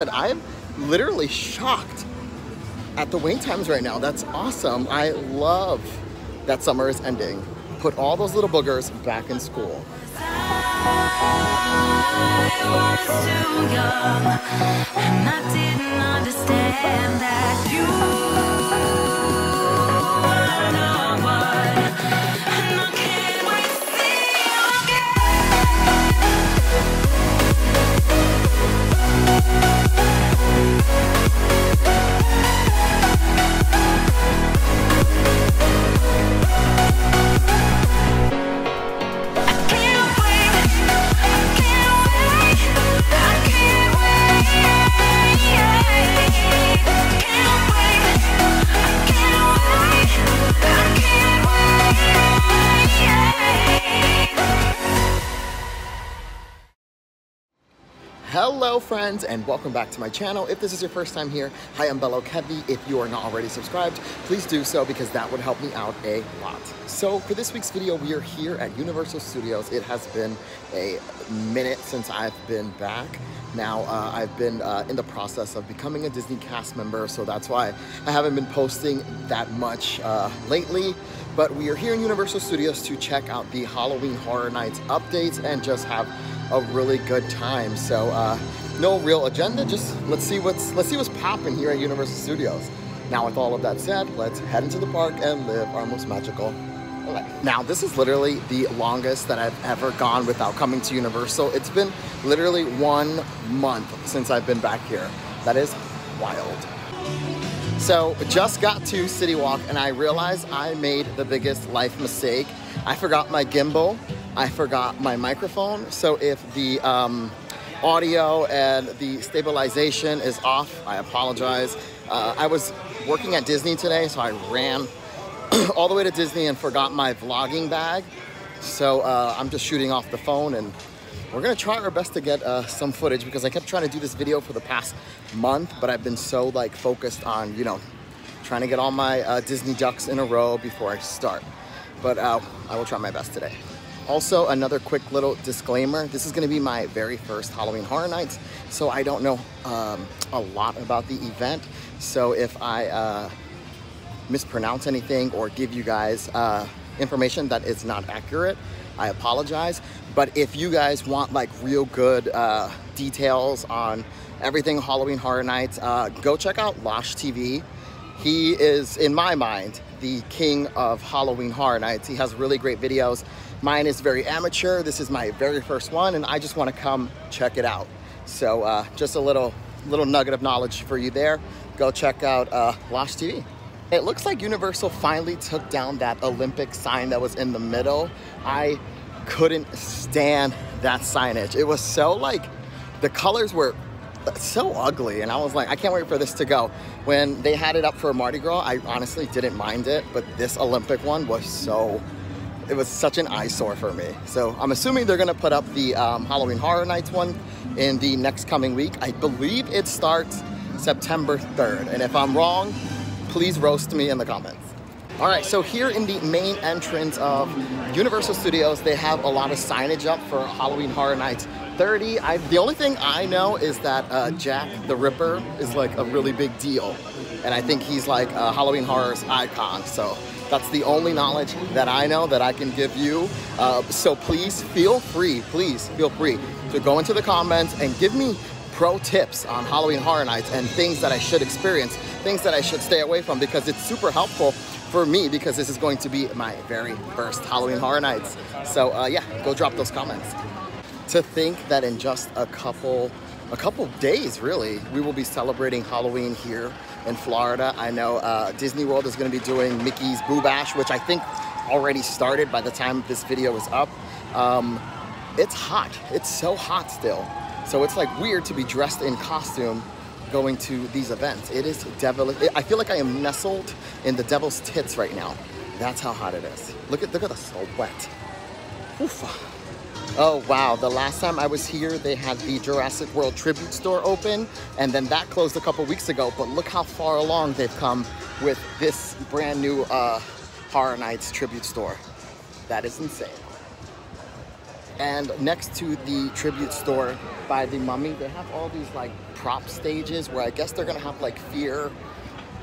I'm literally shocked at the wait times right now. That's awesome. I love that summer is ending. Put all those little boogers back in school. Hello friends and welcome back to my channel. If this is your first time here, hi I'm Bello Kevy. If you are not already subscribed, please do so because that would help me out a lot. So for this week's video, we are here at Universal Studios. It has been a minute since I've been back. Now uh, I've been uh, in the process of becoming a Disney cast member, so that's why I haven't been posting that much uh, lately. But we are here in Universal Studios to check out the Halloween Horror Nights updates and just have a really good time. So uh, no real agenda, just let's see what's let's see what's popping here at Universal Studios. Now with all of that said, let's head into the park and live our most magical life. Now this is literally the longest that I've ever gone without coming to Universal. It's been literally one month since I've been back here. That is wild. So just got to City Walk and I realized I made the biggest life mistake. I forgot my gimbal I forgot my microphone. So if the um, audio and the stabilization is off, I apologize. Uh, I was working at Disney today, so I ran all the way to Disney and forgot my vlogging bag. So uh, I'm just shooting off the phone and we're gonna try our best to get uh, some footage because I kept trying to do this video for the past month, but I've been so like focused on, you know, trying to get all my uh, Disney ducks in a row before I start. But uh, I will try my best today. Also, another quick little disclaimer. This is gonna be my very first Halloween Horror Nights, so I don't know um, a lot about the event. So if I uh, mispronounce anything or give you guys uh, information that is not accurate, I apologize. But if you guys want like real good uh, details on everything Halloween Horror Nights, uh, go check out Losh TV. He is, in my mind, the king of Halloween Horror Nights. He has really great videos Mine is very amateur. This is my very first one and I just wanna come check it out. So uh, just a little, little nugget of knowledge for you there. Go check out uh, TV. It looks like Universal finally took down that Olympic sign that was in the middle. I couldn't stand that signage. It was so like, the colors were so ugly and I was like, I can't wait for this to go. When they had it up for Mardi Gras, I honestly didn't mind it, but this Olympic one was so it was such an eyesore for me. So I'm assuming they're gonna put up the um, Halloween Horror Nights one in the next coming week. I believe it starts September 3rd. And if I'm wrong, please roast me in the comments. All right, so here in the main entrance of Universal Studios, they have a lot of signage up for Halloween Horror Nights 30. I, the only thing I know is that uh, Jack the Ripper is like a really big deal. And I think he's like a Halloween Horror's icon. So that's the only knowledge that I know that I can give you. Uh, so please feel free, please feel free to go into the comments and give me pro tips on Halloween Horror Nights and things that I should experience, things that I should stay away from because it's super helpful for me because this is going to be my very first Halloween Horror Nights. So uh, yeah, go drop those comments. To think that in just a couple, a couple days really, we will be celebrating Halloween here in Florida. I know uh, Disney World is going to be doing Mickey's Boo Bash, which I think already started by the time this video is up. Um, it's hot. It's so hot still. So it's like weird to be dressed in costume going to these events. It is devilish. I feel like I am nestled in the devil's tits right now. That's how hot it is. Look at look at the so wet. Oof. Oh wow, the last time I was here, they had the Jurassic World Tribute Store open, and then that closed a couple weeks ago, but look how far along they've come with this brand new uh, Horror Nights Tribute Store. That is insane. And next to the tribute store by the mummy, they have all these like prop stages where I guess they're gonna have like fear,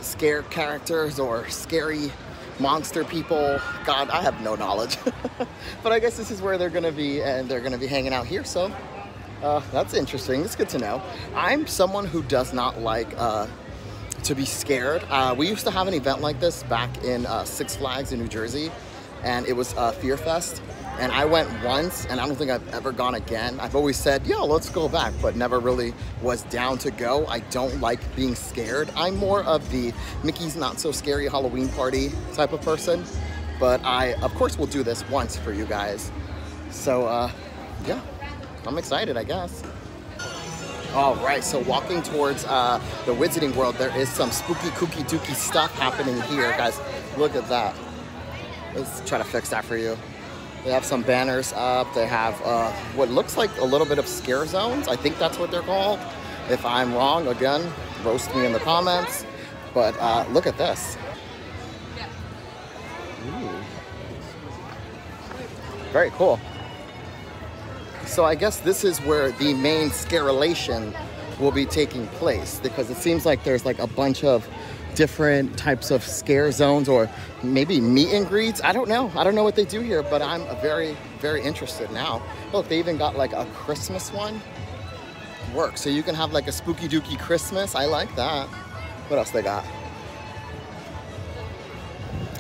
scare characters or scary monster people. God, I have no knowledge. but I guess this is where they're gonna be and they're gonna be hanging out here. So uh, that's interesting. It's good to know. I'm someone who does not like uh, to be scared. Uh, we used to have an event like this back in uh, Six Flags in New Jersey, and it was uh, Fear Fest. And I went once, and I don't think I've ever gone again. I've always said, yo, let's go back, but never really was down to go. I don't like being scared. I'm more of the Mickey's Not So Scary Halloween Party type of person. But I, of course, will do this once for you guys. So, uh, yeah, I'm excited, I guess. All right, so walking towards uh, the Wizarding World, there is some spooky, kooky, dooky stuff happening here. Guys, look at that. Let's try to fix that for you. They have some banners up. They have uh, what looks like a little bit of scare zones. I think that's what they're called. If I'm wrong, again, roast me in the comments. But uh, look at this. Ooh. Very cool. So I guess this is where the main scarelation will be taking place because it seems like there's like a bunch of different types of scare zones or maybe meet and greets. I don't know. I don't know what they do here, but I'm very, very interested now. Look, they even got like a Christmas one. Work. So you can have like a spooky dooky Christmas. I like that. What else they got?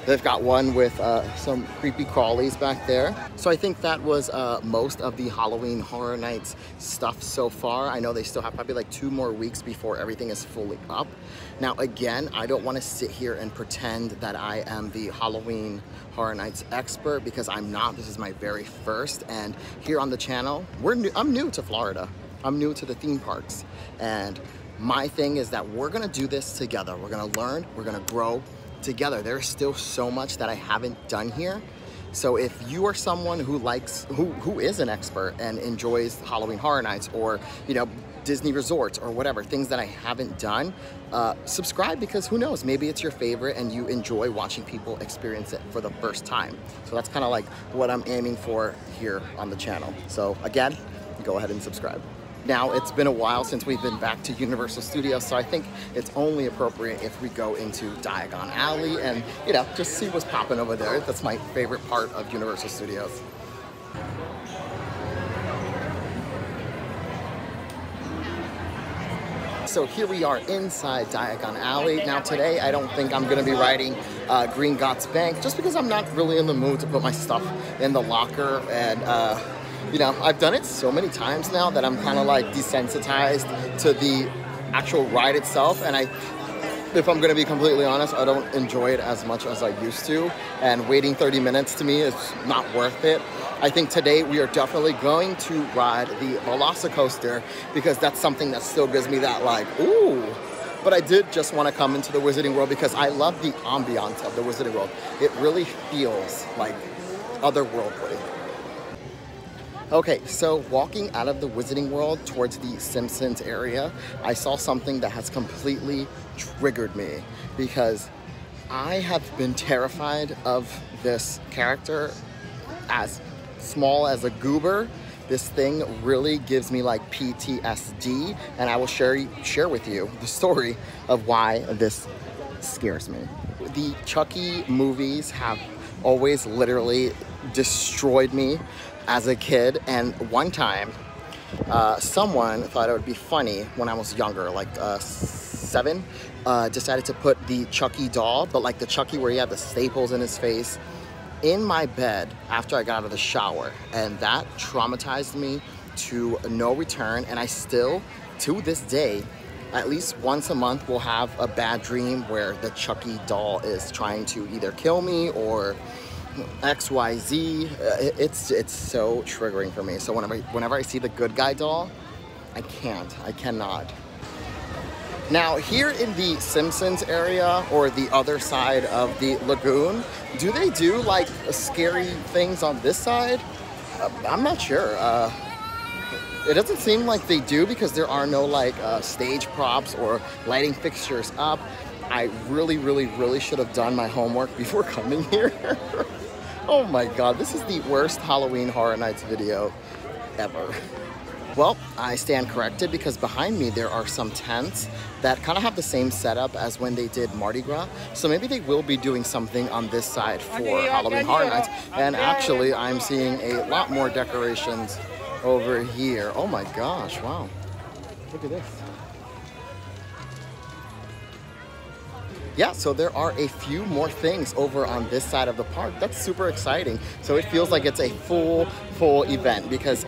They've got one with uh, some creepy crawlies back there. So I think that was uh, most of the Halloween Horror Nights stuff so far. I know they still have probably like two more weeks before everything is fully up. Now again, I don't want to sit here and pretend that I am the Halloween Horror Nights expert because I'm not. This is my very first. And here on the channel, we're new, I'm new to Florida. I'm new to the theme parks. And my thing is that we're gonna do this together. We're gonna learn, we're gonna grow, together. There's still so much that I haven't done here. So if you are someone who likes, who, who is an expert and enjoys Halloween Horror Nights or, you know, Disney resorts or whatever, things that I haven't done, uh, subscribe because who knows, maybe it's your favorite and you enjoy watching people experience it for the first time. So that's kind of like what I'm aiming for here on the channel. So again, go ahead and subscribe. Now, it's been a while since we've been back to Universal Studios, so I think it's only appropriate if we go into Diagon Alley and, you know, just see what's popping over there. That's my favorite part of Universal Studios. So here we are inside Diagon Alley. Now today I don't think I'm gonna be riding uh, Gringotts Bank just because I'm not really in the mood to put my stuff in the locker and uh, you know, I've done it so many times now that I'm kind of like desensitized to the actual ride itself. And I, if I'm gonna be completely honest, I don't enjoy it as much as I used to. And waiting 30 minutes to me is not worth it. I think today we are definitely going to ride the Velocicoaster because that's something that still gives me that like, ooh. But I did just want to come into the Wizarding World because I love the ambiance of the Wizarding World. It really feels like otherworldly. Okay, so walking out of the Wizarding World towards the Simpsons area, I saw something that has completely triggered me because I have been terrified of this character as small as a goober. This thing really gives me like PTSD and I will share, share with you the story of why this scares me. The Chucky movies have always literally destroyed me as a kid. And one time, uh, someone thought it would be funny when I was younger, like uh, seven, uh, decided to put the Chucky doll, but like the Chucky where he had the staples in his face, in my bed after I got out of the shower. And that traumatized me to no return. And I still, to this day, at least once a month we'll have a bad dream where the Chucky doll is trying to either kill me or XYZ. Uh, it's it's so triggering for me. So whenever whenever I see the good guy doll, I can't. I cannot. Now here in the Simpsons area or the other side of the lagoon, do they do like scary things on this side? Uh, I'm not sure. Uh, it doesn't seem like they do because there are no like uh, stage props or lighting fixtures up. I really, really, really should have done my homework before coming here. oh my god, this is the worst Halloween Horror Nights video ever. Well, I stand corrected because behind me there are some tents that kind of have the same setup as when they did Mardi Gras. So maybe they will be doing something on this side for Halloween Horror Nights. And actually, I'm seeing a lot more decorations over here. Oh my gosh, wow. Look at this. yeah, so there are a few more things over on this side of the park. That's super exciting. So it feels like it's a full, full event because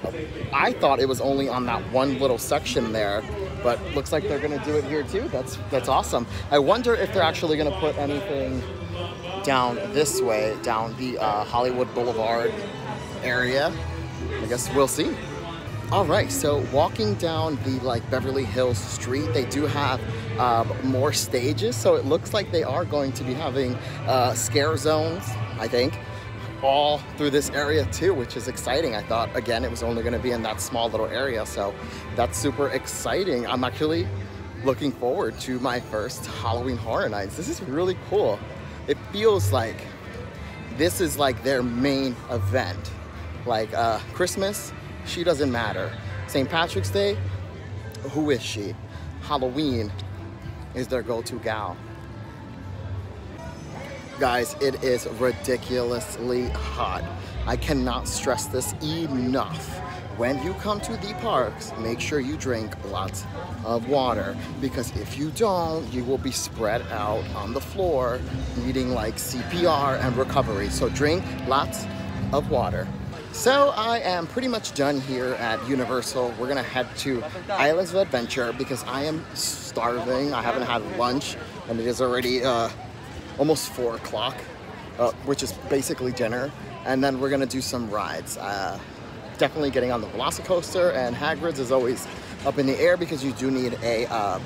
I thought it was only on that one little section there, but looks like they're gonna do it here too. That's that's awesome. I wonder if they're actually gonna put anything down this way, down the uh, Hollywood Boulevard area. I guess we'll see. All right, so walking down the like Beverly Hills street, they do have um, more stages. So it looks like they are going to be having uh, scare zones, I think, all through this area too, which is exciting. I thought, again, it was only gonna be in that small little area. So that's super exciting. I'm actually looking forward to my first Halloween Horror Nights. This is really cool. It feels like this is like their main event. Like uh, Christmas, she doesn't matter. St. Patrick's Day, who is she? Halloween is their go-to gal. Guys, it is ridiculously hot. I cannot stress this enough. When you come to the parks, make sure you drink lots of water because if you don't, you will be spread out on the floor needing like CPR and recovery. So drink lots of water. So I am pretty much done here at Universal. We're gonna head to Islands of Adventure because I am starving. I haven't had lunch and it is already uh, almost four o'clock, uh, which is basically dinner. And then we're gonna do some rides. Uh, definitely getting on the Velocicoaster and Hagrid's is always up in the air because you do need a uh,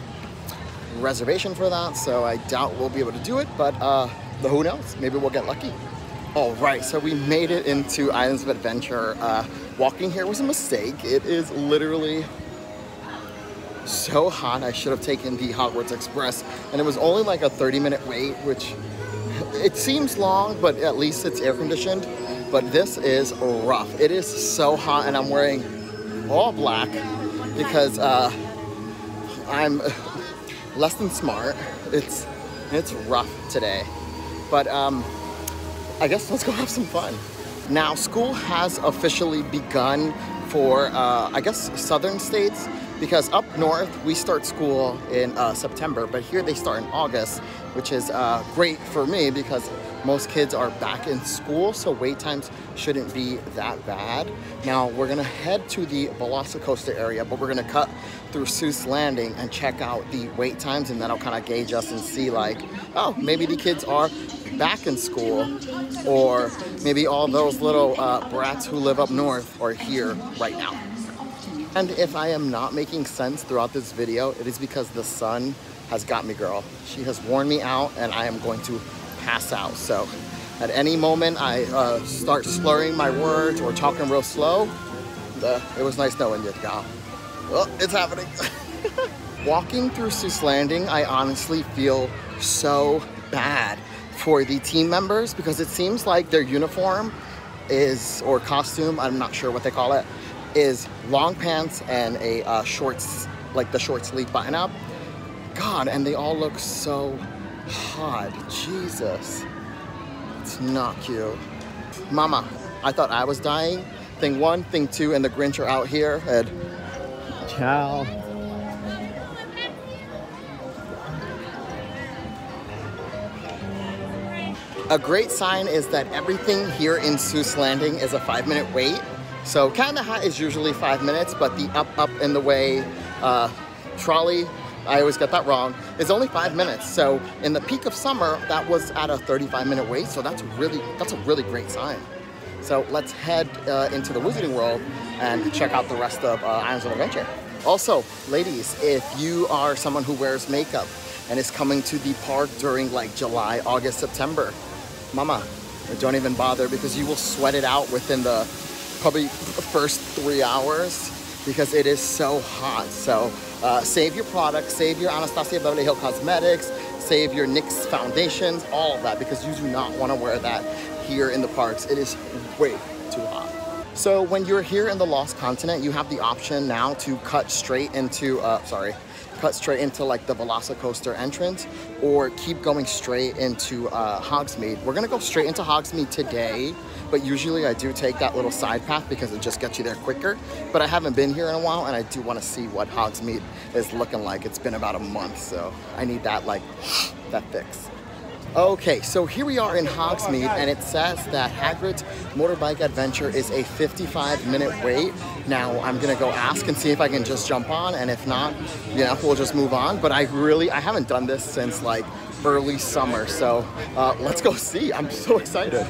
reservation for that. So I doubt we'll be able to do it, but uh, who knows? Maybe we'll get lucky. All right, so we made it into Islands of Adventure. Uh, walking here was a mistake. It is literally so hot. I should have taken the Hogwarts Express, and it was only like a 30 minute wait, which it seems long, but at least it's air conditioned. But this is rough. It is so hot, and I'm wearing all black because uh, I'm less than smart. It's it's rough today, but um, I guess let's go have some fun. Now, school has officially begun for, uh, I guess, southern states because up north we start school in uh, September, but here they start in August, which is uh, great for me because most kids are back in school, so wait times shouldn't be that bad. Now we're gonna head to the Velocicoaster area, but we're gonna cut through Seuss Landing and check out the wait times, and that'll kind of gauge us and see like, oh, maybe the kids are back in school, or maybe all those little uh, brats who live up north are here right now. And if I am not making sense throughout this video, it is because the sun has got me, girl. She has worn me out and I am going to pass out. So at any moment I uh, start slurring my words or talking real slow, it was nice knowing you, gal. Well, it's happening. Walking through Seuss Landing, I honestly feel so bad for the team members because it seems like their uniform is, or costume, I'm not sure what they call it, is long pants and a uh, shorts, like the short sleeve button up. God, and they all look so hot. Jesus. It's not cute. Mama, I thought I was dying. Thing one, thing two, and the Grinch are out here. And ciao. A great sign is that everything here in Seuss Landing is a five minute wait. So Cat Hat is usually five minutes, but the up, up, in the way uh, trolley, I always get that wrong, is only five minutes. So in the peak of summer, that was at a 35 minute wait. So that's really, that's a really great sign. So let's head uh, into the Wizarding World and check out the rest of uh, Islands of Adventure. Also, ladies, if you are someone who wears makeup and is coming to the park during like July, August, September, mama, don't even bother because you will sweat it out within the probably first three hours because it is so hot. So uh, save your products, save your Anastasia Beverly Hill Cosmetics, save your NYX foundations, all of that because you do not want to wear that here in the parks. It is way too hot. So when you're here in the Lost Continent, you have the option now to cut straight into, uh, sorry, cut straight into like the Velocicoaster entrance or keep going straight into uh, Hogsmeade. We're gonna go straight into Hogsmeade today, but usually I do take that little side path because it just gets you there quicker. But I haven't been here in a while and I do wanna see what Hogsmeade is looking like. It's been about a month, so I need that like, that fix. Okay, so here we are in Hogsmeade, and it says that Hagrid's Motorbike Adventure is a 55 minute wait. Now, I'm gonna go ask and see if I can just jump on, and if not, you know, we'll just move on. But I really, I haven't done this since like early summer, so uh, let's go see. I'm so excited.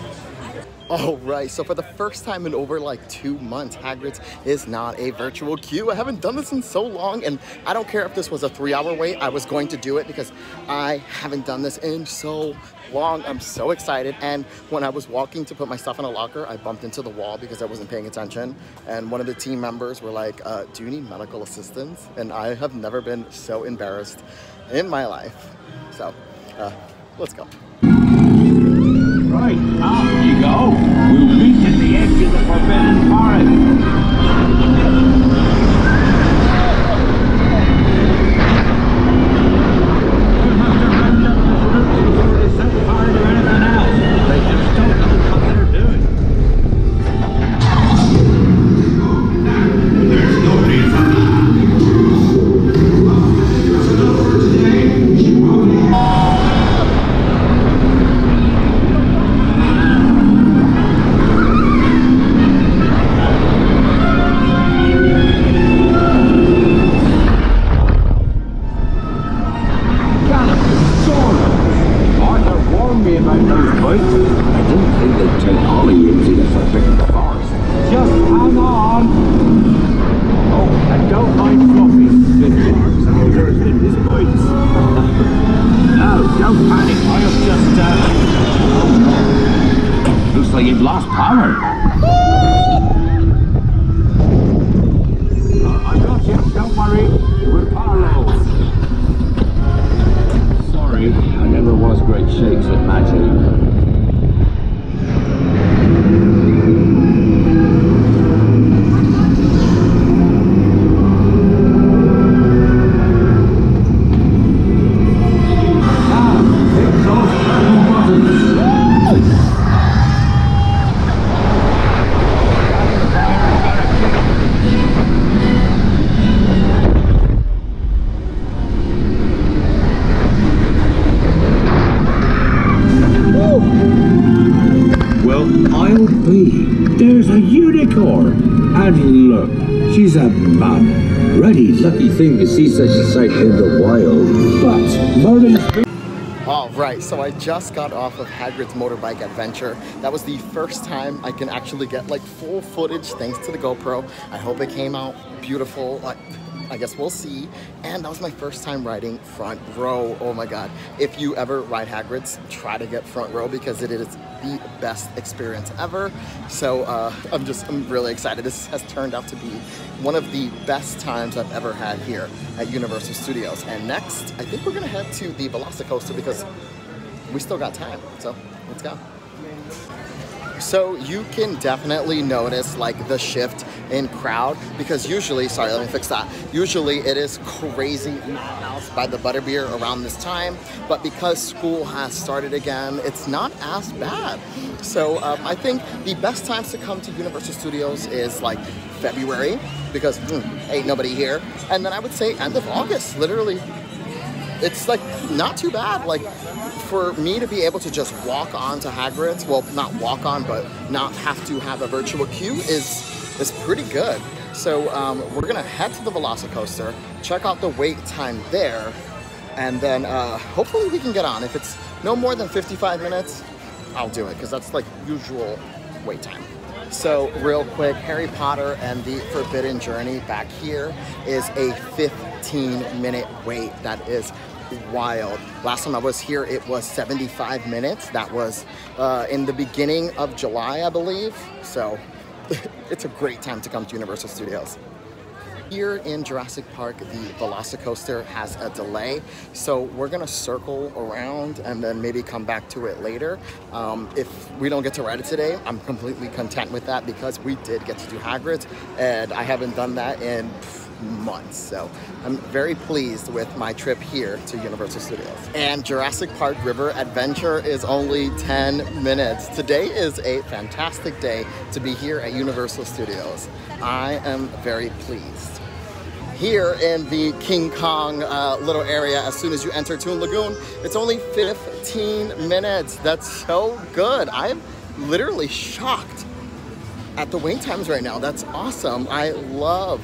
All right, so for the first time in over like two months, Hagrid's is not a virtual queue. I haven't done this in so long, and I don't care if this was a three hour wait, I was going to do it because I haven't done this in so long. I'm so excited. And when I was walking to put my stuff in a locker, I bumped into the wall because I wasn't paying attention. And one of the team members were like, uh, do you need medical assistance? And I have never been so embarrassed in my life. So uh, let's go. Right, off you go. We'll meet at the edge of the Forbidden Forest. You've lost power. Uh, I got you. Don't worry. We're power. Sorry, I never was great shakes at magic. There's a unicorn. And look, she's a mum. Ready, lucky thing to see such a sight in the wild. But Merlin's All right, so I just got off of Hagrid's Motorbike Adventure. That was the first time I can actually get like full footage thanks to the GoPro. I hope it came out beautiful. I, I guess we'll see. And that was my first time riding front row. Oh my God. If you ever ride Hagrid's, try to get front row because it is the best experience ever. So uh, I'm just, I'm really excited. This has turned out to be one of the best times I've ever had here at Universal Studios. And next, I think we're gonna head to the Velocicoaster because we still got time. So let's go. So you can definitely notice like the shift in crowd because usually, sorry, let me fix that. Usually it is crazy madhouse by the butterbeer around this time, but because school has started again, it's not as bad. So um, I think the best times to come to Universal Studios is like February because mm, ain't nobody here, and then I would say end of August, literally it's like not too bad. Like for me to be able to just walk on to Hagrid's, well, not walk on, but not have to have a virtual queue is is pretty good. So um, we're gonna head to the Velocicoaster, check out the wait time there, and then uh, hopefully we can get on. If it's no more than 55 minutes, I'll do it because that's like usual wait time. So real quick, Harry Potter and the Forbidden Journey back here is a 15 minute wait. That is wild. Last time I was here, it was 75 minutes. That was uh, in the beginning of July, I believe. So it's a great time to come to Universal Studios. Here in Jurassic Park, the Velocicoaster has a delay, so we're gonna circle around and then maybe come back to it later. Um, if we don't get to ride it today, I'm completely content with that because we did get to do Hagrid, and I haven't done that in months. So I'm very pleased with my trip here to Universal Studios. And Jurassic Park River Adventure is only 10 minutes. Today is a fantastic day to be here at Universal Studios. I am very pleased. Here in the King Kong uh, little area, as soon as you enter Toon Lagoon, it's only 15 minutes. That's so good. I'm literally shocked at the wait times right now. That's awesome. I love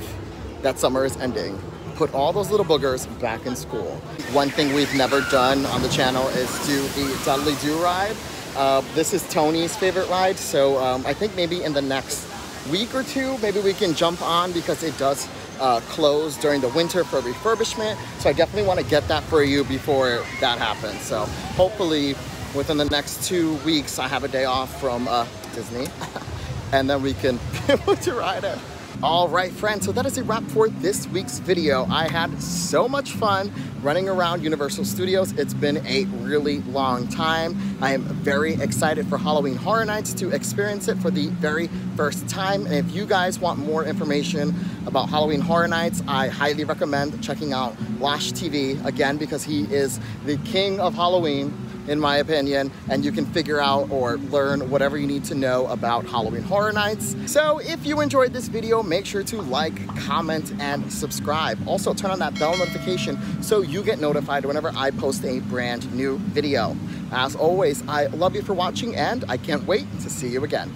that summer is ending. Put all those little boogers back in school. One thing we've never done on the channel is do the Dudley Do-Right. Uh, this is Tony's favorite ride, so um, I think maybe in the next week or two, maybe we can jump on because it does uh, close during the winter for refurbishment. So I definitely want to get that for you before that happens. So hopefully within the next two weeks, I have a day off from uh, Disney and then we can be able to ride it. All right, friends, so that is a wrap for this week's video. I had so much fun running around Universal Studios. It's been a really long time. I am very excited for Halloween Horror Nights to experience it for the very first time. And if you guys want more information about Halloween Horror Nights, I highly recommend checking out Losh TV again because he is the king of Halloween in my opinion, and you can figure out or learn whatever you need to know about Halloween Horror Nights. So if you enjoyed this video, make sure to like, comment, and subscribe. Also turn on that bell notification so you get notified whenever I post a brand new video. As always, I love you for watching and I can't wait to see you again.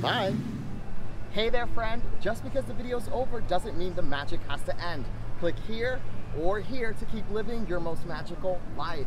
Bye. Hey there friend, just because the video's over doesn't mean the magic has to end. Click here or here to keep living your most magical life.